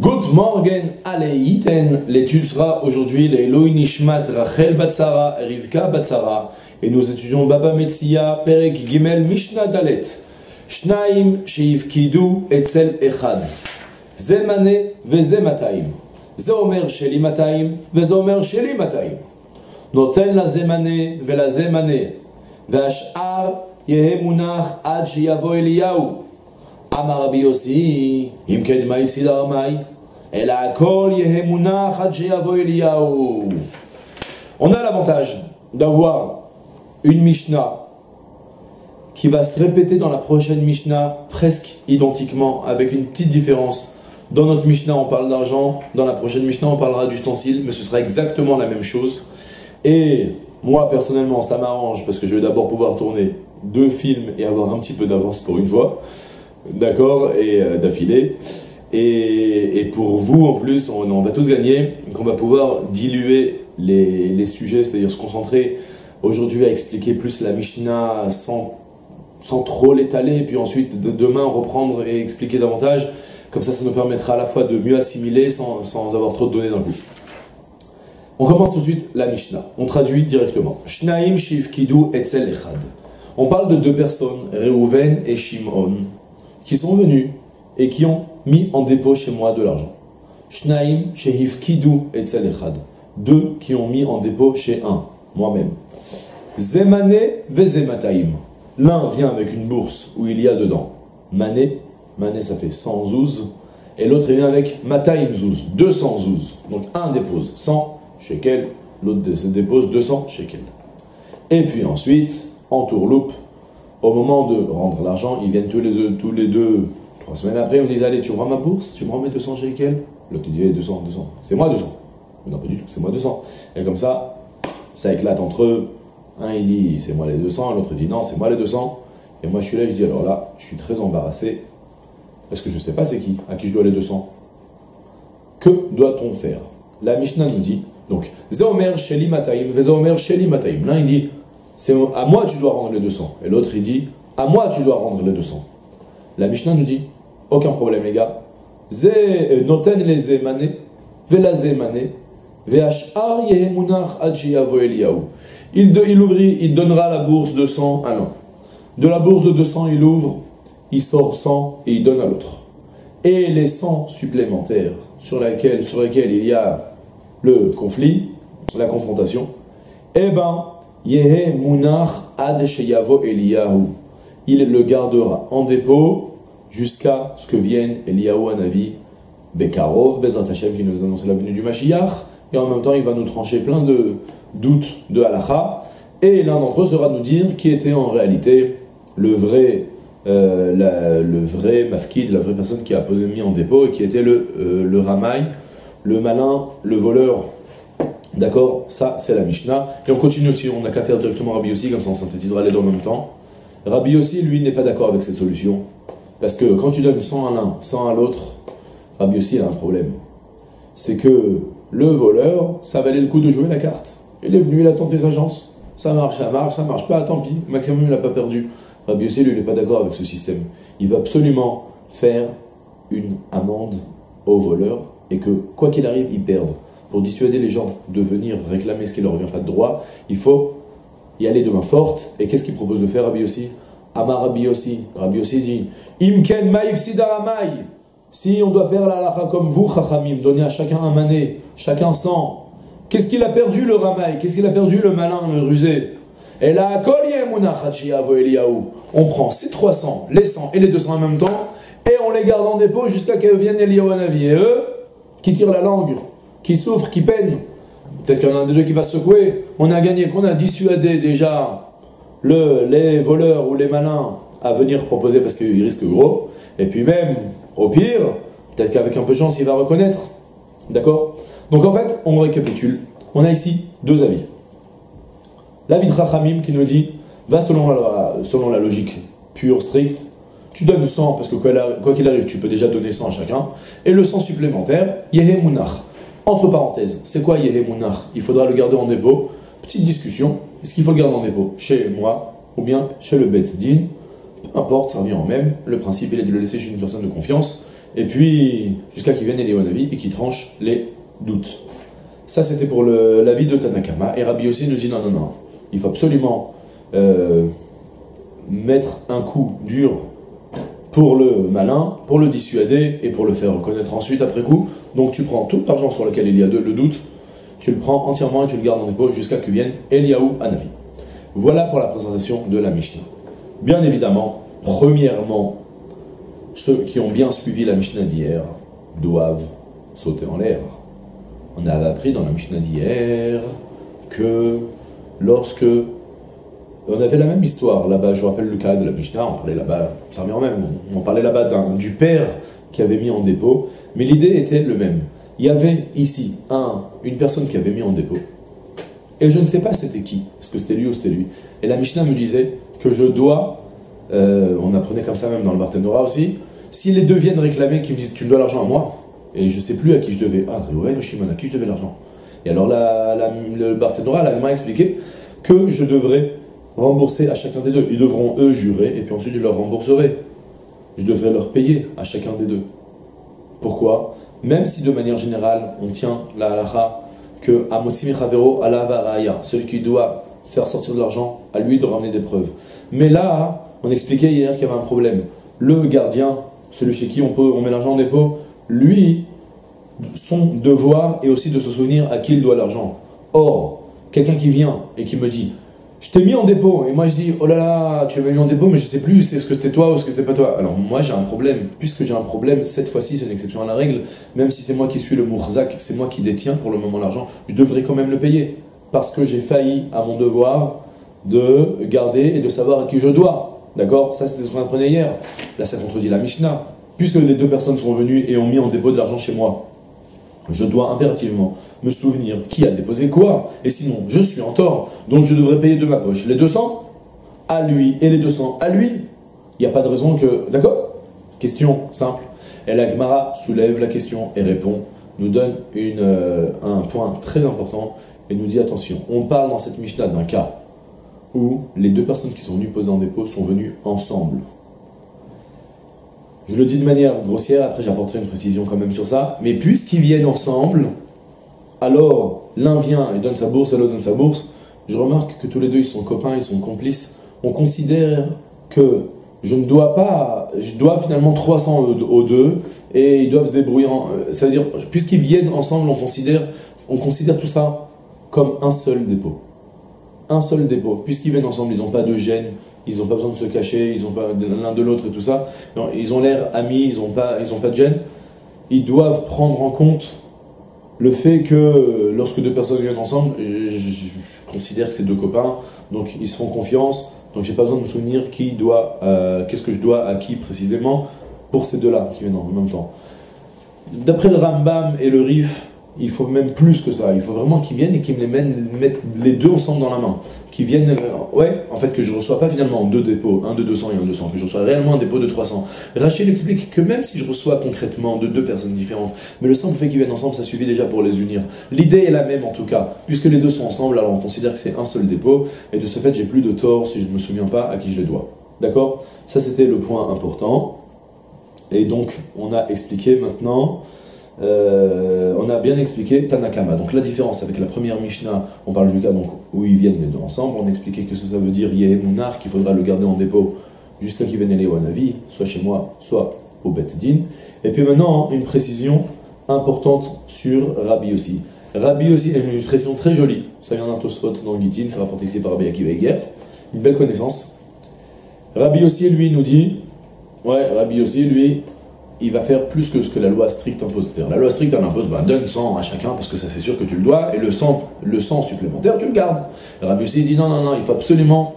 Good morning, Aleiten. L'étude sera aujourd'hui les Nishmat Rachel Batsara, Rivka Batsara. Et nous étudions Baba Metsia, Perek Gimel Mishnah Dalet. Shnaim Sheivkidu Etzel Echad. Zemane Vezemataim. זה אומר שלי 200 וזה אומר שלי 200. נותן לזה מנה ולזה מנה, והשאר. אמר רבי יוסי, אם כן מה הפסיד הרמאי? אלא הכל יהא מונח עד שיבוא אליהו. On a l'avantage d'avoir une Mishnah qui va se répéter dans la prochaine Mishnah presque identiquement, avec une petite différence. Dans notre Mishnah, on parle d'argent, dans la prochaine Mishnah, on parlera d'ustensiles, mais ce sera exactement la même chose. Et moi, personnellement, ça m'arrange parce que je vais d'abord pouvoir tourner deux films et avoir un petit peu d'avance pour une fois, d'accord, et euh, d'affilée. Et, pour vous, en plus, on, va tous gagner, qu'on va pouvoir diluer les, les sujets, c'est-à-dire se concentrer aujourd'hui à expliquer plus la Mishnah sans, sans trop l'étaler, puis ensuite demain reprendre et expliquer davantage. Comme ça, ça nous permettra à la fois de mieux assimiler sans, sans avoir trop de données d'un coup. On commence tout de suite la Mishnah. On traduit directement. Shnaim Kidu Etzel Echad. On parle de deux personnes, Reuven et Shimon, qui sont venus et qui ont mis en dépôt chez moi de l'argent. Shnaim Kidu Etzel Echad. Deux qui ont mis en dépôt chez un, moi-même. Zemane Vezemataim. L'un vient avec une bourse où il y a dedans mané, mané ça fait 100 zouz, et l'autre vient avec mataim zouz, 200 zouz. Donc un dépose 100 shekels, l'autre se dépose 200 shekels. Et puis ensuite, en tourloupe, au moment de rendre l'argent, ils viennent tous les, deux, trois semaines après, on dit Allez, tu rends ma bourse, tu me rends mes 200 shekels L'autre dit 200, 200, c'est moi 200. Non, pas du tout, c'est moi 200. Et comme ça, ça éclate entre eux. Un il dit c'est moi les 200, l'autre dit non, c'est moi les 200. Et moi je suis là, je dis alors là, je suis très embarrassé parce que je ne sais pas c'est qui, à qui je dois les 200. Que doit-on faire? La Mishnah nous dit donc, Zeomer Sheli Mataim, Vezomer Sheli Mataim. L'un il dit, c'est à moi tu dois rendre les 200. Et l'autre il dit, à moi tu dois rendre les 200. La Mishnah nous dit, aucun problème les gars. Euh, noten les yehemunach ad eliyahu. Il, il, ouvrit, il donnera la bourse de 100 à l'un. De la bourse de 200, il ouvre, il sort 100 et il donne à l'autre. Et les 100 supplémentaires sur lesquels, sur il y a le conflit, la confrontation, eh ben, Ad Eliyahu. Il le gardera en dépôt jusqu'à ce que vienne Eliyahu Anavi, Bekarov, Bezrat Hashem, qui nous annonce la venue du Mashiach, et en même temps, il va nous trancher plein de doutes de halacha, et l'un d'entre eux sera nous dire qui était en réalité le vrai, euh, le vrai mafkid, la vraie personne qui a posé mis en dépôt, et qui était le, euh, le le malin, le voleur. D'accord? Ça, c'est la Mishnah. Et on continue aussi, on n'a qu'à faire directement Rabbi aussi, comme ça on synthétisera les deux en même temps. Rabbi aussi, lui, n'est pas d'accord avec cette solution. Parce que quand tu donnes 100 à l'un, 100 à l'autre, Rabbi aussi a un problème. C'est que le voleur, ça valait le coup de jouer la carte. Il est venu, il a tenté sa chance. Ça marche, ça marche, ça marche pas, tant pis. Maximum, il n'a pas perdu. Rabbi aussi, lui, n'est pas d'accord avec ce système. Il va absolument faire une amende au voleur et que, quoi qu'il arrive, ils perdent. Pour dissuader les gens de venir réclamer ce qui ne leur revient pas de droit, il faut y aller de main forte. Et qu'est-ce qu'il propose de faire, Rabbi Yossi? Amar Rabbi Yossi. Rabbi Yossi dit Imken maïf sidaramai. Si on doit faire la lacha comme vous, Chachamim, donner à chacun un mané, chacun 100, qu'est-ce qu'il a perdu le ramaï Qu'est-ce qu'il a perdu le malin, le rusé? Et là, on prend ces 300, les 100 et les 200 en même temps, et on les garde en dépôt jusqu'à ce que vienne Eliyahu Navi. Et eux, qui tirent la langue, qui souffrent, qui peinent. Peut-être qu'il y en a un des deux qui va secouer. On a gagné, qu'on a dissuadé déjà le, les voleurs ou les malins à venir proposer parce qu'ils risquent gros. Et puis même, au pire, peut-être qu'avec un peu de chance, il va reconnaître. D'accord? Donc en fait, on récapitule. On a ici deux avis. L'avis de Rachamim qui nous dit, va selon la, selon la logique pure, stricte, tu donnes 100 parce que quoi qu'il arrive, tu peux déjà donner 100 à chacun. Et le 100 supplémentaire, Yehemunach. Entre parenthèses, c'est quoi Yehemunach Il faudra le garder en dépôt. Petite discussion, est-ce qu'il faut le garder en dépôt Chez moi ou bien chez le Bet Din? Peu importe, ça revient en même. Le principe, il est de le laisser chez une personne de confiance. et puis jusqu'à qu'il vienne Eliwanavi et qu'il tranche les doutes. Ça, c'était pour l'avis de Tanakama. Et Rabbi aussi nous dit non, non, non, il faut absolument euh, mettre un coup dur pour le malin, pour le dissuader et pour le faire reconnaître ensuite après coup. Donc tu prends tout l'argent sur lequel il y a le doute, tu le prends entièrement et tu le gardes en dépôt jusqu'à que vienne Eliaou Anavi. Voilà pour la présentation de la Mishnah. Bien évidemment, premièrement, ceux qui ont bien suivi la Mishnah d'hier doivent sauter en l'air. On avait appris dans la Mishnah d'hier que lorsque on avait la même histoire là-bas, je rappelle le cas de la Mishnah, on parlait là-bas, ça revient même, on parlait là-bas du père qui avait mis en dépôt, mais l'idée était le même. Il y avait ici un, une personne qui avait mis en dépôt, et je ne sais pas c'était qui, est-ce que c'était lui ou c'était lui. Et la Mishnah me disait que je dois, euh, on apprenait comme ça même dans le Barthénora aussi, si les deux viennent réclamer, qui me disent tu dois l'argent à moi, et je ne sais plus à qui je devais, ah, Réouven ou Shimon, à qui je devais l'argent? Et alors la, la, le m'a expliqué que je devrais rembourser à chacun des deux. Ils devront eux jurer, et puis ensuite je leur rembourserai. Je devrais leur payer à chacun des deux. Pourquoi? Même si de manière générale, on tient la halakha que celui qui doit faire sortir de l'argent, à lui de ramener des preuves. Mais là, on expliquait hier qu'il y avait un problème. Le gardien, celui chez qui on, peut, on met l'argent en dépôt, lui, son devoir est aussi de se souvenir à qui il doit l'argent. Or, quelqu'un qui vient et qui me dit je t'ai mis en dépôt. Et moi, je dis, oh là là, tu m'as mis en dépôt, mais je sais plus, c'est ce que c'était toi ou ce que c'était pas toi. Alors, moi, j'ai un problème. Puisque j'ai un problème, cette fois-ci, c'est une exception à la règle. Même si c'est moi qui suis le mourzak, c'est moi qui détiens pour le moment l'argent, je devrais quand même le payer. Parce que j'ai failli à mon devoir de garder et de savoir à qui je dois. D'accord? Ça, c'était ce qu'on apprenait hier. Là, ça contredit la Mishnah. Puisque les deux personnes sont venues et ont mis en dépôt de l'argent chez moi, je dois impérativement me souvenir qui a déposé quoi. Et sinon, je suis en tort. Donc je devrais payer de ma poche les 200 à lui et les 200 à lui? Il n'y a pas de raison que... D'accord? Question simple. Et la Gemara soulève la question et répond, nous donne euh, un point très important et nous dit attention, on parle dans cette Mishnah d'un cas où les deux personnes qui sont venues poser en dépôt sont venues ensemble. Je le dis de manière grossière, après j'apporterai une précision quand même sur ça, mais puisqu'ils viennent ensemble, alors l'un vient et donne sa bourse, l'autre donne sa bourse, je remarque que tous les deux ils sont copains, ils sont complices. On considère que je ne dois pas, je dois finalement 300 aux deux et ils doivent se débrouiller. C'est-à-dire, puisqu'ils viennent ensemble, on considère, on considère tout ça comme un seul dépôt. Un seul dépôt. Puisqu'ils viennent ensemble, ils n'ont pas de gêne, ils n'ont pas besoin de se cacher, ils n'ont pas l'un de l'autre et tout ça. ils ont l'air amis, ils n'ont pas, pas de gêne. Ils doivent prendre en compte le fait que lorsque deux personnes viennent ensemble, je, considère que c'est deux copains, donc ils se font confiance, donc j'ai pas besoin de me souvenir qui doit, euh, qu'est-ce que je dois à qui précisément pour ces deux-là qui viennent en même temps. D'après le Rambam et le Rif, il faut même plus que ça. Il faut vraiment qu'ils viennent et qu'ils me les mettent les deux ensemble dans la main. Qu'ils viennent, euh, ouais, en fait, que je ne reçois pas finalement deux dépôts, un de 200 et un de 200, que je reçois réellement un dépôt de 300. Rachel explique que même si je reçois concrètement de deux personnes différentes, mais le simple fait qu'ils viennent ensemble, ça suffit déjà pour les unir. L'idée est la même en tout cas. Puisque les deux sont ensemble, alors on considère que c'est un seul dépôt, et de ce fait, j'ai plus de tort si je ne me souviens pas à qui je les dois. D'accord? Ça, c'était le point important. Et donc, on a expliqué maintenant. Euh, on a bien expliqué Tanakama. Donc la différence avec la première Mishnah, on parle du cas donc, où ils viennent les deux ensemble, on a expliqué que ça, veut dire Yehemunar, qu'il faudra le garder en dépôt jusqu'à qu'il vienne aller au Hanavi, soit chez moi, soit au Bet Din. Et puis maintenant, une précision importante sur Rabbi aussi. Rabbi aussi a une illustration très jolie. Ça vient d'un Tosfot dans Gitin, c'est rapporté ici par Rabbi Akiva Une belle connaissance. Rabbi aussi, lui, nous dit, ouais, Rabbi aussi, lui, il va faire plus que ce que la loi stricte impose. La loi stricte, impose, bah, donne 100 à chacun, parce que ça c'est sûr que tu le dois, et le sang, le sang supplémentaire, tu le gardes. Rabbi dit, non, non, non, il faut absolument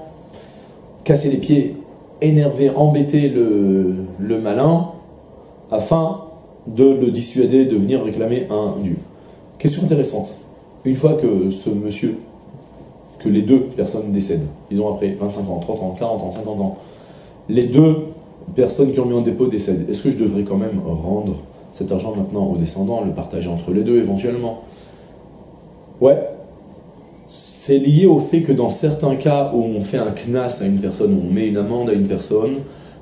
casser les pieds, énerver, embêter le, malin, afin de le dissuader de venir réclamer un dû. Question intéressante. Une fois que ce monsieur, que les deux personnes décèdent, ils ont après 25 ans, 30 ans, 40 ans, 50 ans, les deux personnes qui ont mis en dépôt décèdent, est-ce que je devrais quand même rendre cet argent maintenant aux descendants, le partager entre les deux éventuellement? Ouais, c'est lié au fait que dans certains cas où on fait un knas à une personne, où on met une amende à une personne,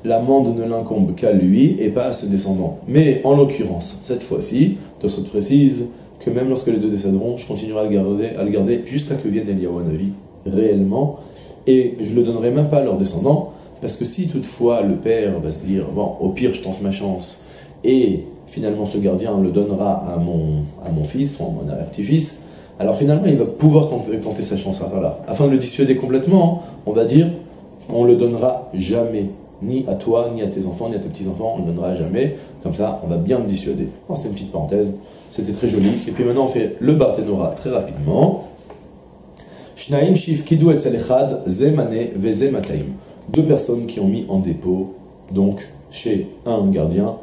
l'amende ne l'incombe qu'à lui et pas à ses descendants. Mais en l'occurrence, cette fois-ci, Tosot précise que même lorsque les deux décéderont, je continuerai à le garder, à le garder jusqu'à que vienne Eliyahu Navi réellement, et je le donnerai même pas à leurs descendants, parce que si toutefois le père va se dire, bon, au pire je tente ma chance, et finalement ce gardien le donnera à mon, fils ou à mon petit-fils, alors finalement il va pouvoir tenter, sa chance. Voilà. Afin de le dissuader complètement, on va dire, on le donnera jamais ni à toi, ni à tes enfants, ni à tes petits-enfants, on ne le donnera jamais. Comme ça, on va bien le dissuader. C'était une petite parenthèse, c'était très joli. Et puis maintenant, on fait le Barthénora très rapidement. Shnaim et Zemane Deux personnes qui ont mis en dépôt, donc chez un gardien,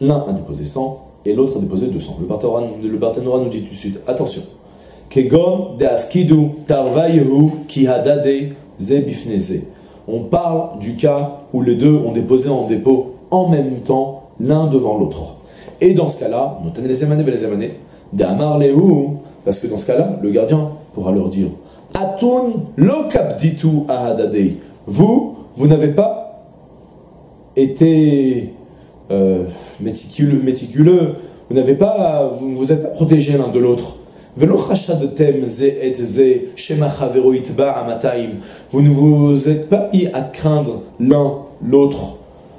l'un a déposé 100 et l'autre a déposé 200. Le Barthénora nous dit tout de suite attention. On parle du cas où les deux ont déposé en dépôt en même temps, l'un devant l'autre. Et dans ce cas-là, parce que dans ce cas-là, le gardien pourra leur dire Atun lo Vous, vous n'avez pas été euh, méticuleux, méticuleux, vous n'avez pas, vous vous êtes pas protégé l'un de l'autre. Vous ne vous êtes pas mis à craindre l'un l'autre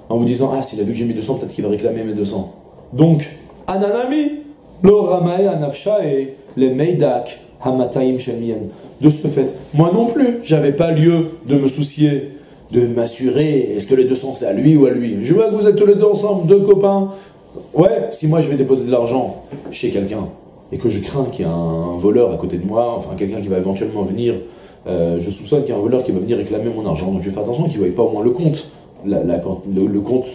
en vous disant Ah, s'il a vu que j'ai mis 200, peut-être qu'il va réclamer mes 200. Donc, Ananami, le Ramae Anafsha et les Meidak Hamataim Shemien. De ce fait, moi non plus, j'avais pas lieu de me soucier, de m'assurer est-ce que les 200 c'est à lui ou à lui? Je vois que vous êtes tous les deux ensemble, deux copains. Ouais, si moi je vais déposer de l'argent chez quelqu'un, et que je crains qu'il y ait un voleur à côté de moi, enfin quelqu'un qui va éventuellement venir, euh, je soupçonne qu'il y a un voleur qui va venir réclamer mon argent, donc je vais faire attention qu'il ne voie pas au moins le compte. La, le, compte,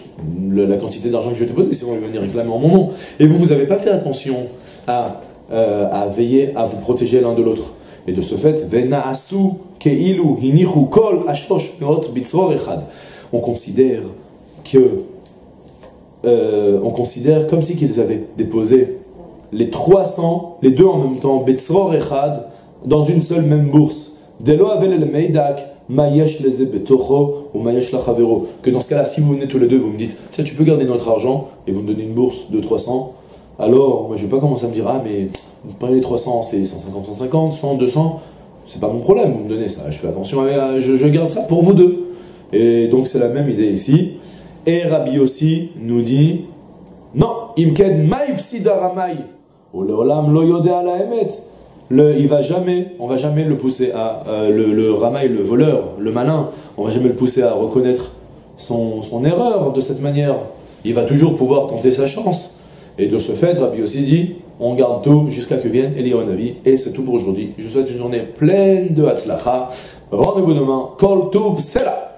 la quantité d'argent que je vais te poser, c'est il va venir réclamer en mon nom. Et vous, vous n'avez pas fait attention à, euh, à veiller à vous protéger l'un de l'autre? Et de ce fait, on considère que euh, on considère comme si qu'ils avaient déposé les 300, les deux en même temps, Betzror Echad, dans une seule même bourse. Delo Avel el Meidak, Mayesh ou Mayesh lachavero. Que dans ce cas-là, si vous venez tous les deux, vous me dites, tiens, tu peux garder notre argent et vous me donnez une bourse de 300, alors je ne vais pas commencer à me dire, ah, mais prenez les 300, c'est 150, 150, 100, 200, c'est pas mon problème, vous me donnez ça. Je fais attention, je, garde ça pour vous deux. Et donc, c'est la même idée ici. Et Rabbi aussi nous dit, non, imken maïf sidaramai le, il va jamais, on va jamais le pousser à euh, le, le ramaï, le voleur, le malin, on va jamais le pousser à reconnaître son, erreur de cette manière. Il va toujours pouvoir tenter sa chance. Et de ce fait, Rabbi aussi dit, on garde tout jusqu'à que vienne Navi. Et c'est tout pour aujourd'hui. Je vous souhaite une journée pleine de Hatzlacha. Rendez-vous demain. Kol Tuv Sela.